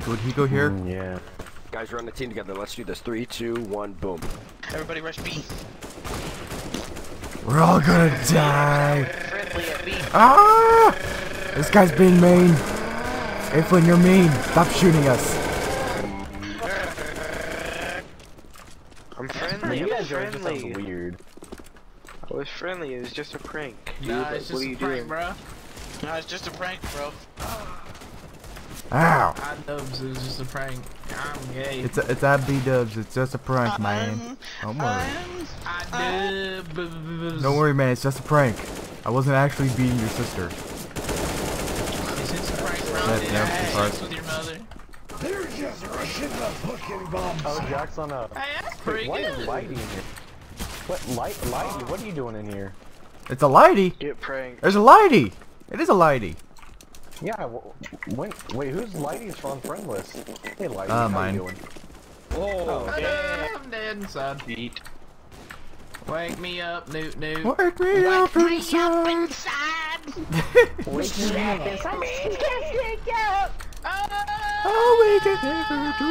Like, would he go here? Mm, yeah. Guys, we're on the team together. Let's do this. Three, two, one, boom. Everybody rush B. We're all gonna die. Friendly at B. Ah! This guy's being mean. April, you're mean. Stop shooting us. I'm friendly. You guys are just sounds weird. I was friendly. It was just a prank. Nah, like, it's what just are a prank, doing? bro. No, it's just a prank, bro. Ow. I dubs, it was just a prank. I'm gay. It's a, it's at B Dubs. It's just a prank, man. Don't worry. I'm, I dubs. Don't worry, man. It's just a prank. I wasn't actually beating your sister. It's just a prank, bro. That- Did yeah, I have sorry. sex with your mother? Oh, Jack's on a. Hey, that's pretty Wait, why is. Lighty in here? What light? Lighty? What are you doing in here? It's a lighty. Get pranked. There's a lighty. It is a lighty. Yeah. w- When? Wait, who's Lighty's from friend list? Hey, Lighty. Uh, how mine. you doing? Oh, I'm dead inside. Beat. Wake me up, Newt Newt. Wake me up inside. Wake me up inside. Wake me up. Oh, we can never do.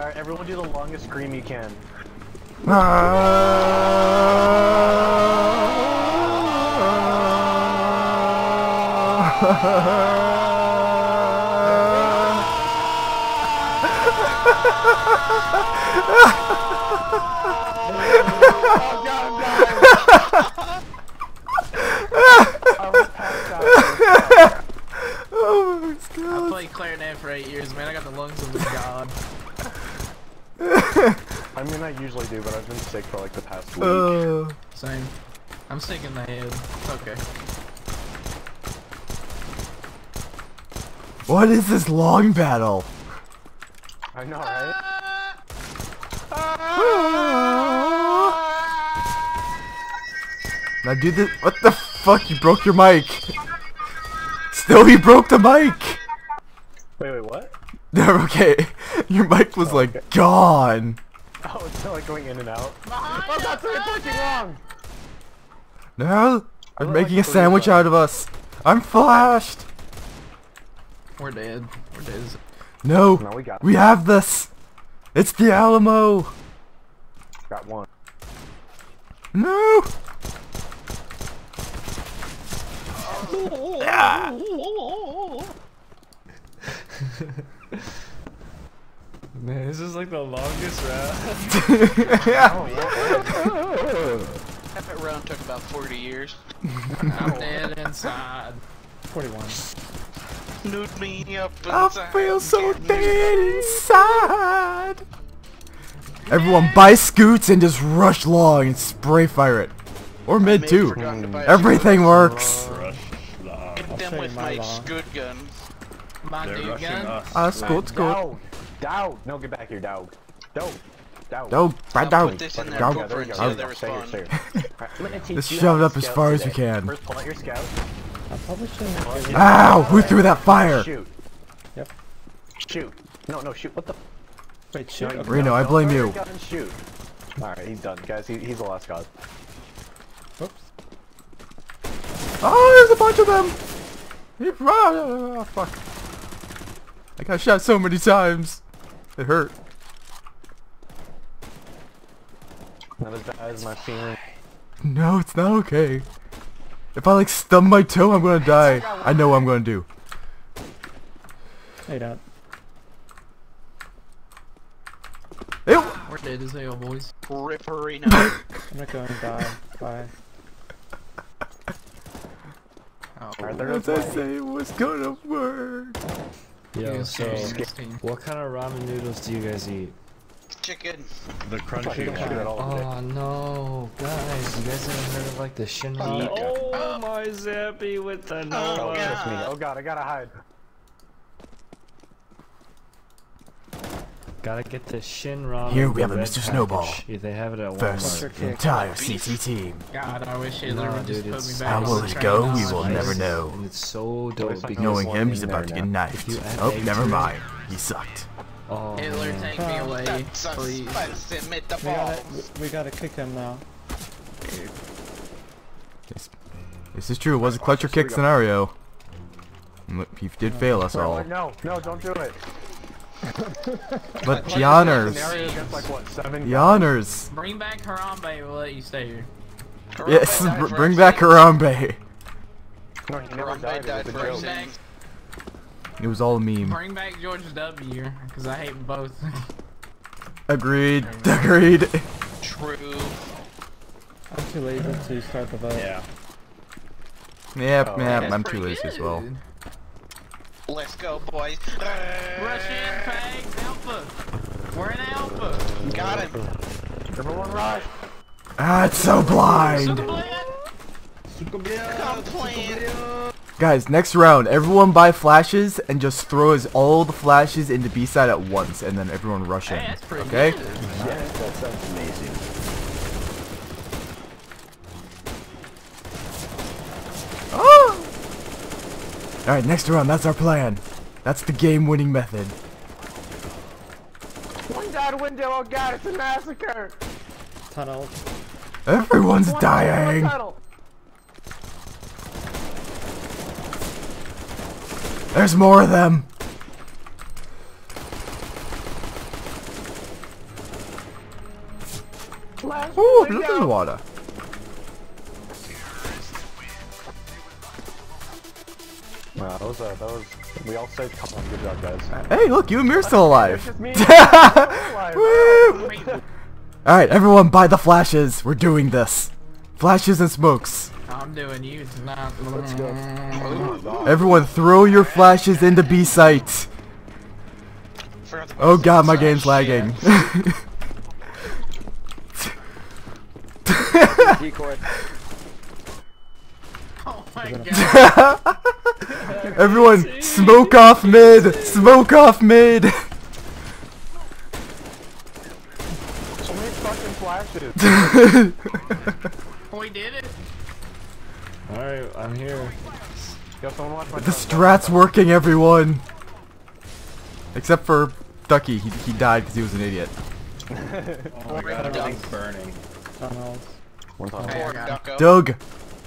All right, everyone, do the longest scream you can. I oh my I god. played clarinet for eight years, man. I got the lungs of a god. I mean, I usually do, but I've been sick for like the past week. Uh, Same. I'm sick in the head. It's okay. What is this long battle? I know, right? Now do this. What the fuck? You broke your mic. Still, he broke the mic. Wait, wait, what? Never okay. Your mic was oh, like gone. Oh, it's still like going in and out. Oh, that's what it's looking wrong. No, they're look making like a sandwich out of us. I'm flashed. We're dead. We're dead. No, No, we got we have this. It's the Alamo. got one. No. Ah. Man, this is like the longest round. That round took about 40 years. I'm dead inside. 41. Nude me up I feel so dead inside. Everyone buy scoots and just rush long and spray fire it. Or mid Maybe too. forgot to buy a Everything works. Hit them show with you my my lawn. scoot gun. My dude gun. Ah, scoot, scoot. Dowd! Dowd! No, get back here, respond. stay here. Alright, I'm gonna teach Just you shove how it to up as scout far as we today. can. First, pull out your scout. I probably shouldn't. Ow! Who threw that fire? Shoot. Yep. Shoot. No, no, shoot. What the? Wait, shoot. No, okay. Reno, no, I blame you. gun and shoot. Alright, he's done, guys. He, he's the last god. Oops. Oh, there's a bunch of them. Ah, fuck. I got shot so many times. It hurt. Not as bad as my feeling. No, it's not okay. If I like stub my toe, I'm gonna die. I know what I'm gonna do. Hey, Dad. Ew. We're dead as hell, boys. Ripperino. I'm not going to die. Bye. Oh, Alright, As I say, it was gonna work. Yo, so yes, this team. what kind of ramen noodles do you guys eat? Chicken. The crunchy shoot it all over Oh no, guys, you guys haven't heard of like the Shin Oh, Oh, my Zappy with the Oh, Oh, God. Oh god, I gotta hide. Gotta get the Shin ramen. Here we have a red Mr. Snowball. Yeah, they have it at First, Walmart. the entire CT team. God, I wish Hitler Nah, would just dude, put me it's- back How will it go? We will that. never know. And it's so dope like Knowing him, he's about to get now. knifed. If you add Oh, never mind. He sucked. Oh, Hitler, man. take me away, please. We gotta, we gotta kick him now. This, this is true. It was a clutch or kick scenario. Look, He did fail us all. No, no, don't do it. But Yanners. Scenario against like what seven? Yanners. Bring back Harambe, we'll let you stay here. Yes, Harambe died br- bring us. back Harambe. No, he never Harambe died. died It was a for Bring us. joke. back, It was all a meme. bring back George W, because I hate both. Agreed. Agreed. True. I'm too lazy to start the vote. Yeah. Yep, Oh, yep, I'm too lazy as well. Let's go, boys. Rush in, Fags, Alpha. We're in Alpha. Got him. Everyone rush. Ah, it's so blind. Guys, next round, everyone buy flashes and just throws all the flashes into B side at once, and then everyone rush in. Hey, that's Okay? good. That sounds amazing. Ah! Alright, next round, that's our plan. That's the game-winning method. One died window. Oh god, it's a massacre. Tunnel. Everyone's One dying. tunnel. There's more of them. Last Ooh, look at the water. Wow, that was, uh, that was, we all saved, come on, good job, guys. Hey, look, you and me are still alive. It's just me. Woo! Alright, everyone buy the flashes. We're doing this. Flashes and smokes. I'm doing you tonight. Let's Ooh. Everyone throw your flashes into B site. Oh god, my game's lagging. Decoy. Oh my god. Everyone, smoke off mid! Smoke off mid! So many fucking flashes. we did it. Alright, I'm here. Yo, watch my The strat's working, everyone! Except for Ducky, he, he died because he was an idiot. Oh my god, everything's burning. Tunnels. Hey, I Poor got it. Ducko. Doug!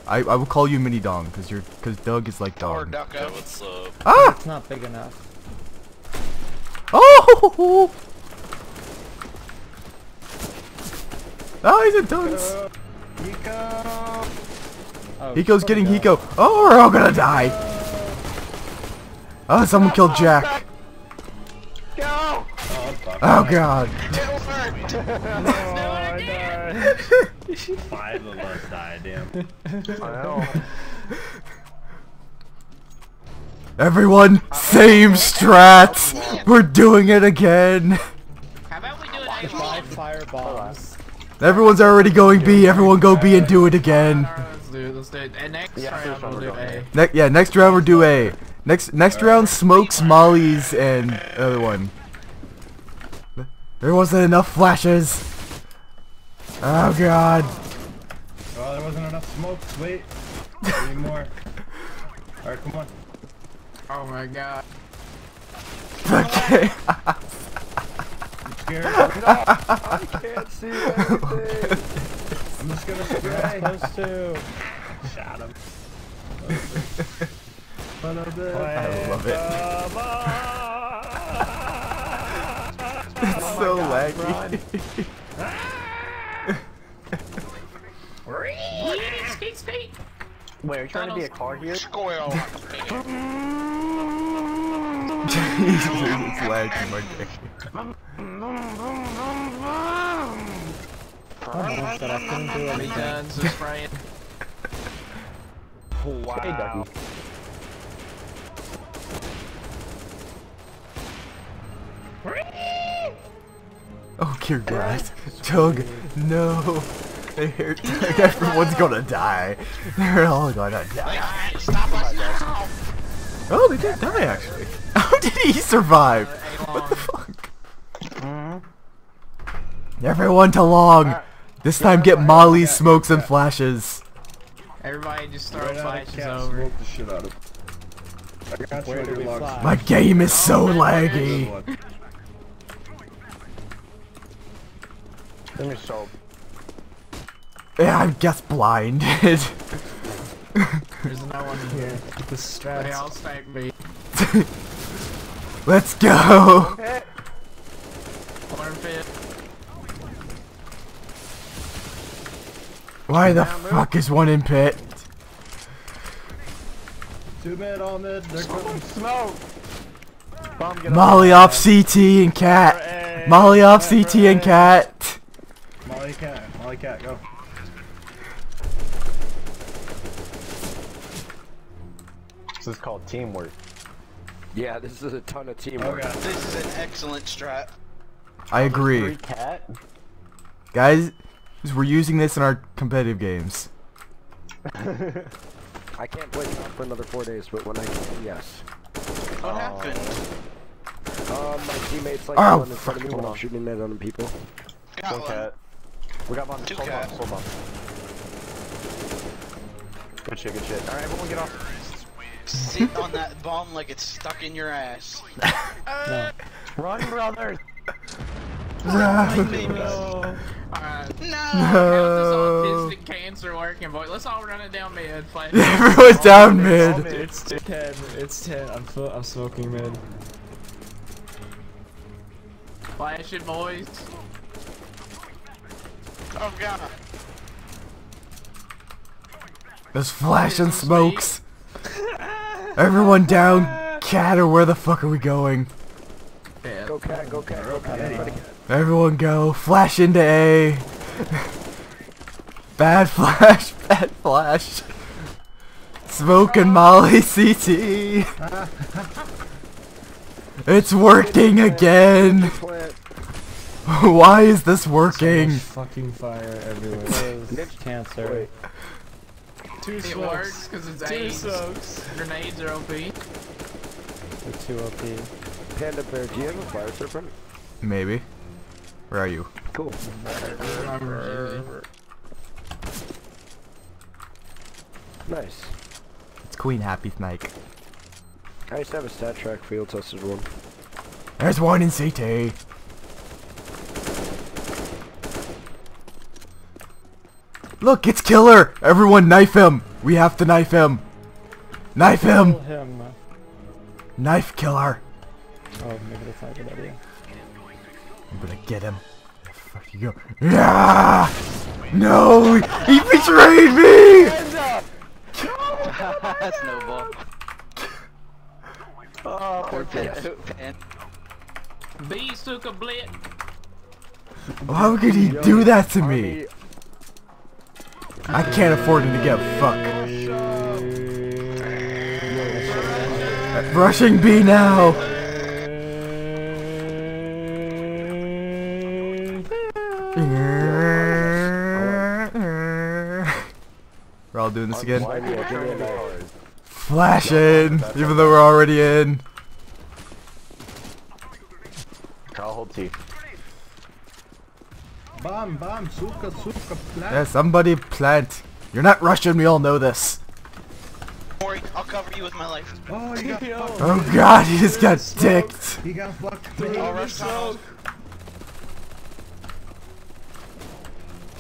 I, I will call you Mini Dong, because you're because Doug is like Poor Dong. Ducko. Ah! It's not big enough. Oh! Oh, he's in dunce! Oh, Hiko's getting go. Hiko. Oh, we're all gonna die! Oh, someone killed Jack. Go! Oh god. It'll hurt. Five of us died, damn. I know. Everyone, same strats! We're doing it again! How about we do it A Five fire bombs. Everyone's already going B, everyone go B and do it again. Let's do it. Let's do it. And next round we'll do round we're A. Ne yeah, next round we'll do A. Next next round, smokes, mollies, and other one. There wasn't enough flashes. Oh god. Oh, there wasn't enough smoke. Wait. Three more. Alright, come on. Oh my god. Okay. Scared? I can't see anything. I'm just gonna spray. Those two. Shot him. I love it. It's so laggy. Skate, skate. Wait, are you trying to be a car here? Squirrel. it's lagging my game. Oh, that I couldn't do Many anything. guns are spraying. Hey, Ducky. Oh dear God. Tug, no. I heard everyone's gonna die. They're all gonna die. Stop us now. Oh, they did die actually. How did he survive? What the fuck? Everyone to long. This time get Molly, smokes, and flashes. Everybody just throw Right flashes over. smoke the shit out of I got Where you do on we your fly? logs. My game is so oh, laggy. Give me soap. Yeah, I'm just blinded. There's no one here. The They strats. all stack B. Let's go. Corn. Why the fuck is one in pit? Two mid, all mid. They're coming. Smoke! Bomb, get Molly off CT and cat. Molly off CT and cat. Molly cat. Molly cat, go. This is called teamwork. Yeah, this is a ton of Oh teamwork. god. This is an excellent strat. I agree. Cat? Guys, we're using this in our competitive games. I can't play for another four days, but when I can, yes. What happened? Um, my teammates like Oh, one in front of me when I'm shooting at other people. Got One one. cat. We got bombs. Two Hold cat. bombs, hold bombs. Good shit, good shit. Alright, everyone get off. Sit on that bomb like it's stuck in your ass. Run, brothers! Run. Baby. Alright. No! How's this autistic cancer working, boy? Let's all run it down mid. Flash. Everyone's down mid. It's 10. It's 10. I'm, I'm smoking mid. Flash it, boys. Oh god. There's flash and smokes. Everyone down. Cat or where the fuck are we going? Yeah. Go cat, go cat, go cat. everybody cat. Everyone go. Flash into A. Bad flash. Bad flash. Smoke and Molly CT. It's working again. Why is this working? much fucking fire everywhere. Cancer. Two It works because it's Two AIDS. smokes. Grenades are OP. The two OP. Panda bear, do you have a fire serpent? Maybe. Where are you? Cool. Nice. It's Queen Happy Snake. I used to have a StatTrak field tested one. There's one in CT. Look, it's Killer! Everyone knife him! We have to knife him! Knife him! Kill him. Knife Killer! Oh, maybe that's not a good idea. I'm gonna get him. The fuck you go? Yeah! No! He betrayed me! Snowball. Oh, Poor Pan. Pan. B suka blit. How could he do that to me? I can't afford him to get fucked. Rushing B now! We're all doing this again. Why me? Give me a knife. Flash in, even though we're already in. I'll hold T. Bomb, bomb, suka, suka, plant. Yeah, somebody plant. You're not Russian, we all know this. Don't worry, I'll cover you with my life. Oh, you got fucked. Oh god, he just got dicked. He got fucked. I'll rush tunnels.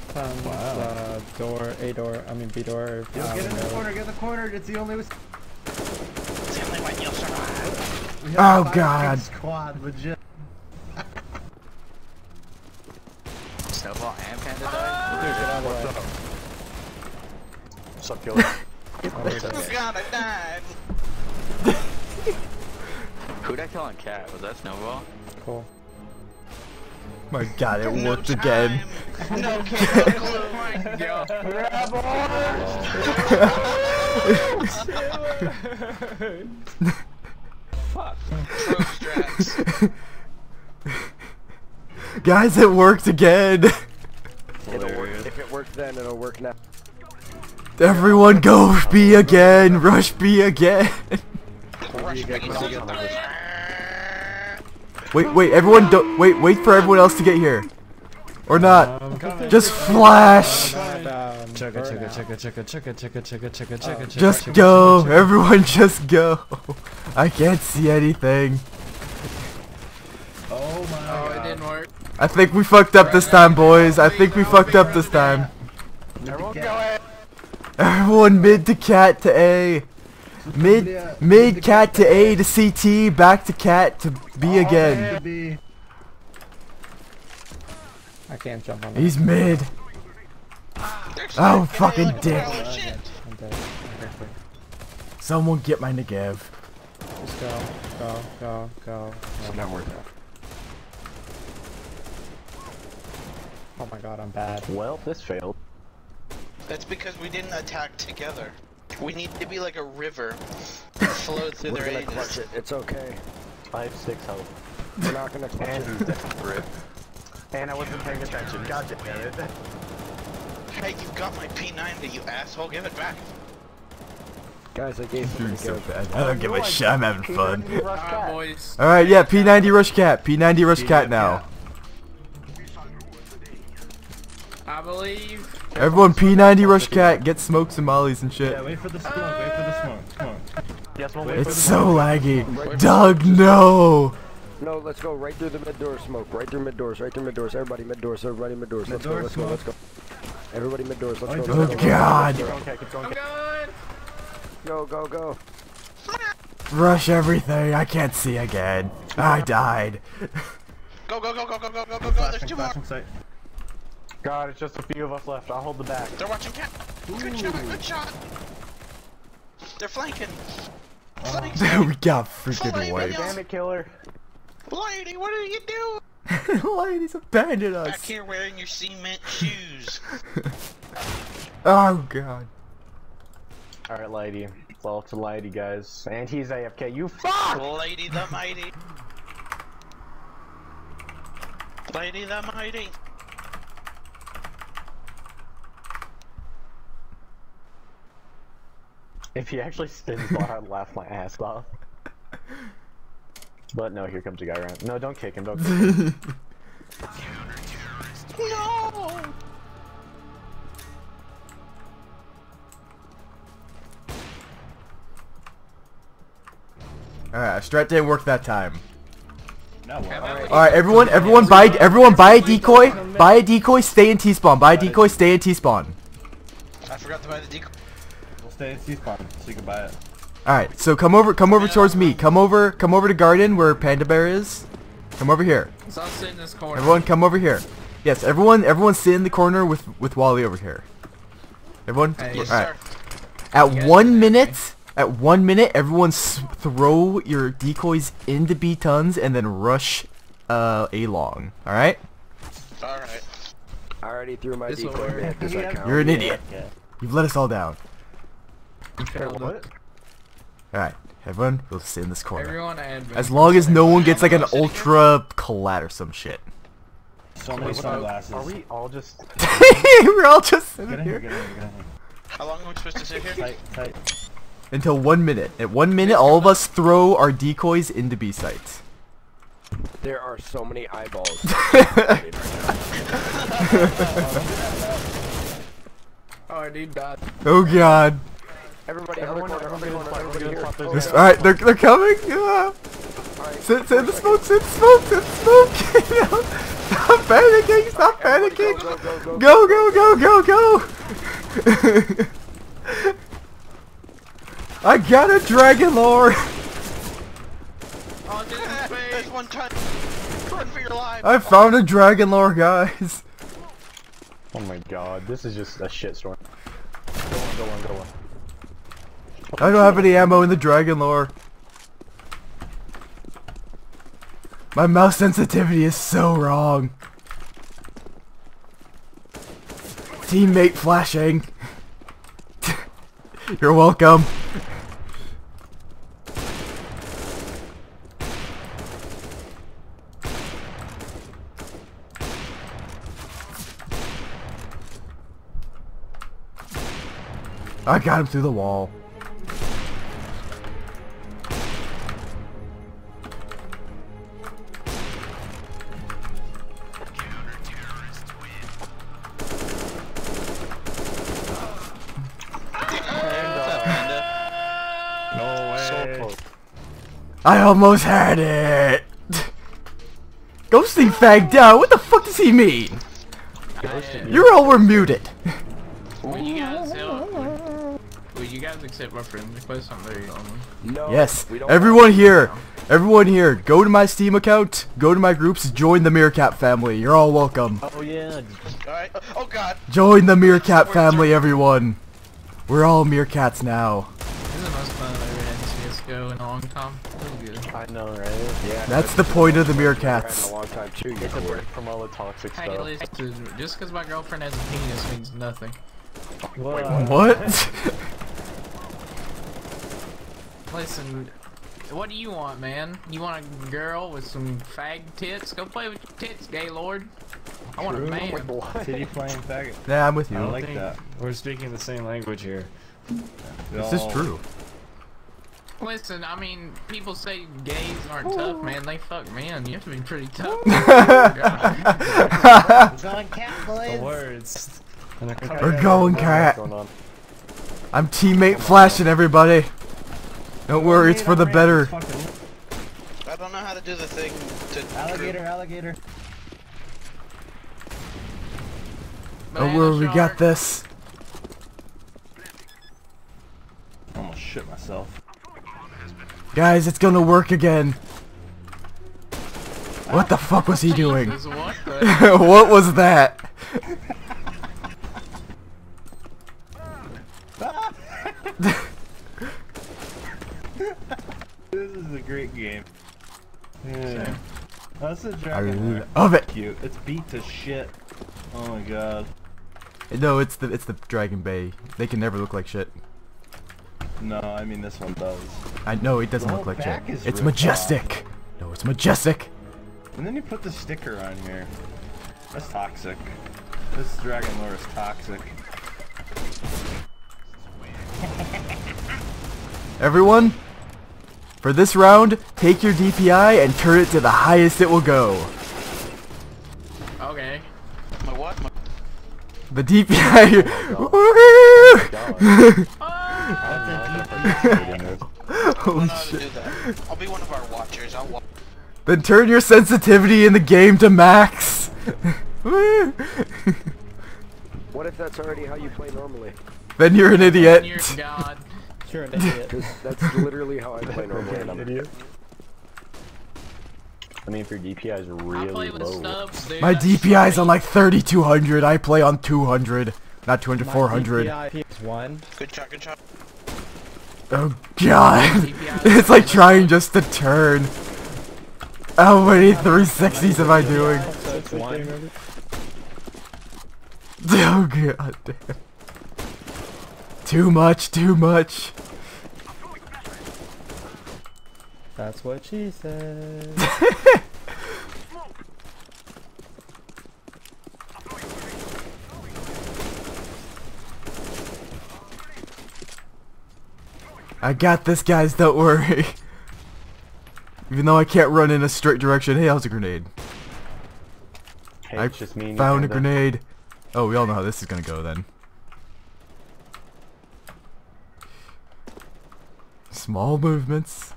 Found uh, door, A door, I mean B door. Yo, uh, get in the window. corner, get in the corner. It's the only. It's the only way you'll survive. Oh, God. Squad, legit. Snowball and Panda Dude, get out of the way. What's up, killer? Oh god, I died. Who'd I kill on cat? Was that Snowball? Cool. My god, it No worked again. time. No kid, no clue. Pro strats. Guys, it worked again. It'll work. If it worked then, it'll work now. Everyone go B again! Rush B again! wait, wait, everyone don't- wait, wait for everyone else to get here. Or not. Just flash! Just go! Everyone just go! I can't see anything. Oh my god. It didn't work. I think we fucked up this time, boys. I think we fucked up this time. Everyone go in! Everyone mid to cat to A. Mid, Yeah, mid cat to A to CT, back to cat to B again. To. I can't jump on that. He's mid. Oh, fucking dick. Oh, shit. I'm dead. Okay, quick. Someone get my Negev. Just go, go, go, go. It's not worth it. Oh my god, I'm bad. Well, this failed. That's because we didn't attack together. We need to be like a river that flow through We're their gonna clutch anus. it. It's okay. Five, have six health. We're not gonna clutch And it. he's dead. Rip. And I wasn't paying attention. God damn it. Hey, you got my P90, you asshole. Give it back. Guys, I gave him Doing the so gift. bad. I don't give a shit. I'm having fun. P90 rush ah, Alright, Alright, yeah, P90 rush cat. P90 rush cat now. I believe. Everyone, P90 rush cat. Get smokes and mollies and shit. Yeah, wait for the smoke. Wait for the smoke. Come on. Yes, one wait It's for the so laggy. Doug, no. No, let's go right through the mid door smoke. Right through mid doors. Right through mid doors. Everybody mid doors. Everybody mid doors. Let's go. Let's go. Let's go. Everybody mid doors. Let's go. Oh god. Keep going, cat. Keep going, I'm cat. going. Go go go. Rush everything. I can't see again. I died. Go, go, go, go, go, go, go, go, go. There's two more. Flashing sight. God, it's just a few of us left. I'll hold the back. They're watching cat. Good shot, good shot. They're flanking. Oh. Flanking. we got freaking Flanking. wiped. Damn it, killer. Lady, what are you doing? Ladies abandoned Back us. here wearing your cement shoes. Oh god. Alright, Lady. It's all to Lady, guys. And he's AFK. You fuck! Lady the mighty. Lady the mighty. If he actually spins ball, I'd laugh my ass off. But no, here comes a guy around. No, don't kick him, don't kick him. No! Alright, strat didn't work that time. No, Alright. Alright, everyone, everyone buy, everyone buy a decoy. Buy a decoy, stay in T-spawn. Buy a decoy, stay in T-spawn. I forgot to buy the decoy. We'll stay at C-spawn so you can buy it. Alright, so come over, come over towards me. Come over, come over to garden where Panda Bear is. Come over here. So I'll sit in this corner. Everyone, come over here. Yes, everyone, everyone sit in the corner with with Wally over here. Everyone, Hey, all yes, right. At one minute, at one minute, everyone s throw your decoys into B tons and then rush uh a long. All right. alright. I already threw my This'll decoy work. mid. Does that count? You're an idiot. Yeah. You've let us all down. Failed. What? All right, everyone, we'll sit in this corner. Everyone admin. As long as no one gets like an ultra collat or some shit. So many Wait, are- sunglasses. Are we all just... We're all just get in here. here. Get in, get in here. How long are we supposed to sit here? Tight, tight. until one minute. At one minute, all of us throw our decoys into B sites. There are so many eyeballs. Oh, I need that. Oh god. Everybody, Everyone, corner, everyone other get in corner, spot, everybody everyone get in spot. here. Alright, they're, they're coming. Yeah. Sit, sit in the smoke, sit in the smoke, sit in the smoke. Stop panicking, stop panicking. Go, go, go, Go, go, go, go, go. I got a dragon lore. Oh, There's one time. Run for your life. I found a dragon lore, guys. Oh my god, this is just a shitstorm. Go on, go on, go on. I don't have any ammo in the dragon lore. My mouse sensitivity is so wrong. Teammate flashing. You're welcome. I got him through the wall. I almost had it. Ghosting fagged out. What the fuck does he mean? I, uh, You all were muted. Will you guys help? Will you you guys accept my friend request? I'm very lonely. No. Yes, everyone here, everyone here, go to my Steam account, go to my groups, join the Meerkat family. You're all welcome. Oh yeah. Alright. Oh god. Join the Meerkat family, everyone. We're all Meerkats now. This is the most fun I've ever had in a long time. Good. I know, right? Yeah. That's the point of the Had Meerkats. a long time too. You It's a break from all the toxic Hey, stuff. listen, just because my girlfriend has a penis means nothing. What? What? Listen, what do you want, man? You want a girl with some fag tits? Go play with your tits, gay lord. I want a True. man. Titty playing faggot. Nah, I'm with I you. like think that. We're speaking the same language here. This is true. Listen, I mean, people say gays aren't tough, man. They fuck men. You have to be pretty tough. Oh, the words. And they're coming. We're going cat. Going? I'm teammate flashing everybody. Don't worry, it's for the better. I don't know how to do the thing to Alligator, alligator. Oh, don't worry, we got this. Almost shit myself. Guys, it's gonna work again. What the fuck was he doing? What was that? This is a great game. Yeah. That's a I dragon. I love it. Cute. It's beat to shit. Oh my god. No, it's the it's the Dragon Bay. They can never look like shit. No, I mean this one does. I know it doesn't The look like shit. back is It's ripped majestic. No, it's majestic. And then you put the sticker on here. That's toxic. This dragon lore is toxic. Everyone, for this round, take your DPI and turn it to the highest it will go. Okay. My what? My The DPI. Holy know how shit. I'll be one of our watchers. I'll watch. Then turn your sensitivity in the game to max. What if that's already how you play normally? then you're an You're idiot. God. You're an idiot. That's literally how I play normally. and I'm- Idiot. I mean, if your DPI is I really play with low. stubs, dude. My DPI is on like 3200. I play on 200. Not 200, 400. one. Good shot. Good shot. Oh god. It's like trying just to turn. How many 360s am I doing? So it's one. Oh god damn. Too much, too much. That's what she said. I got this guys, don't worry. Even though I can't run in a straight direction. Hey, how's a grenade? Hey, I just me Found a grenade. Oh, we all know how this is gonna go then. Small movements.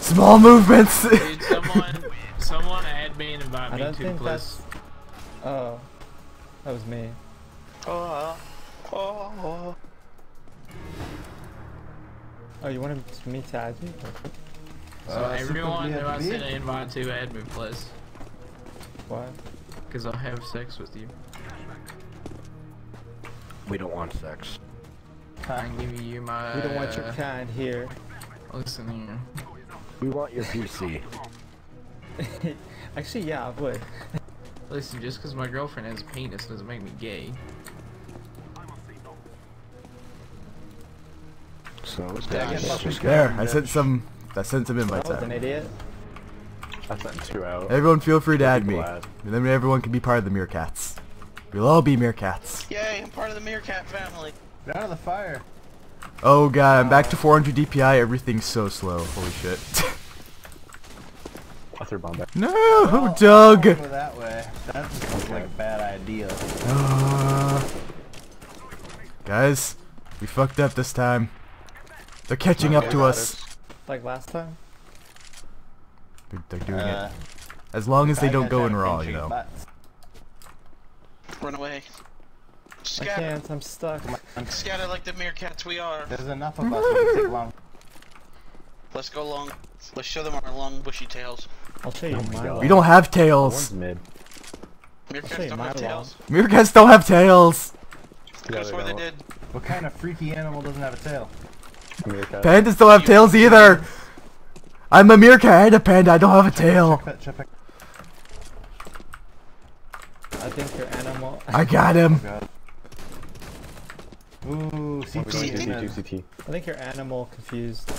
Small movements! Dude, someone, someone add me and invite I me don't to think plus. that's. Oh, that was me. Oh. Oh. Oh, you wanted me to add you? So Uh, everyone who I BFB. sent an invite to add me plus, Why? because I'll have sex with you. We don't want sex. I'm giving you my. We don't want Uh, your kind here. Listen here. We want your PC. Actually, yeah, I would. Listen, just because my girlfriend has a penis doesn't make me gay. So it's Dang it, just there, I sent some. I sent some I invites was an out. idiot. I sent two out. Everyone feel free to add me. Glad. And then everyone can be part of the Meerkats. We'll all be Meerkats. Yay! I'm part of the Meerkat family. Get out of the fire. Oh god, I'm back to 400 DPI. Everything's so slow. Holy shit. I threw a bomb back. no, Oh, Doug! Don't go that way. That seems like a bad idea. Uh, guys, we fucked up this time. They're catching up to us. Like last time. They're, they're doing Uh, it. As long as they don't go in raw, you know. butts. Run away. I can't, I'm stuck. scatter like the meerkats we are. There's enough of us. We can take long. Let's go long. Let's show them our long bushy tails. I'll show you my We don't have tails. mid. Meerkats don't my have long. tails. Meerkats don't have tails. Could have swore they did. What kind of freaky animal doesn't have a tail? Meerkat. Pandas don't have tails either. I'm a meerkat and a panda. I don't have a tail. Check that, check that. I think your animal. I got him. Ooh, CT. CT. man. CT. I think your animal confused.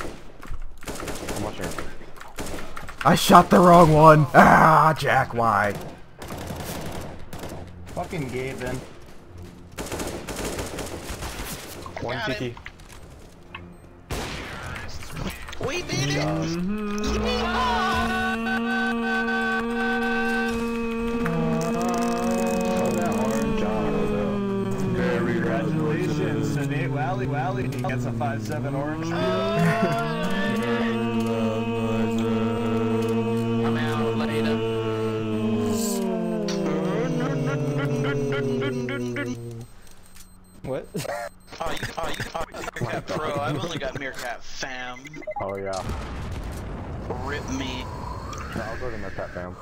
I'm watching. I shot the wrong one. Ah, Jack, why? Fucking Gabe then. One Got CT. It. We did it! Congratulations to Nate Wally Wally. He gets a 5-7 orange. I'm out later. What? Meerkat Pro. I've only got Meerkat Fam. Oh yeah. Rip me. No, I'll go to Meerkat fam.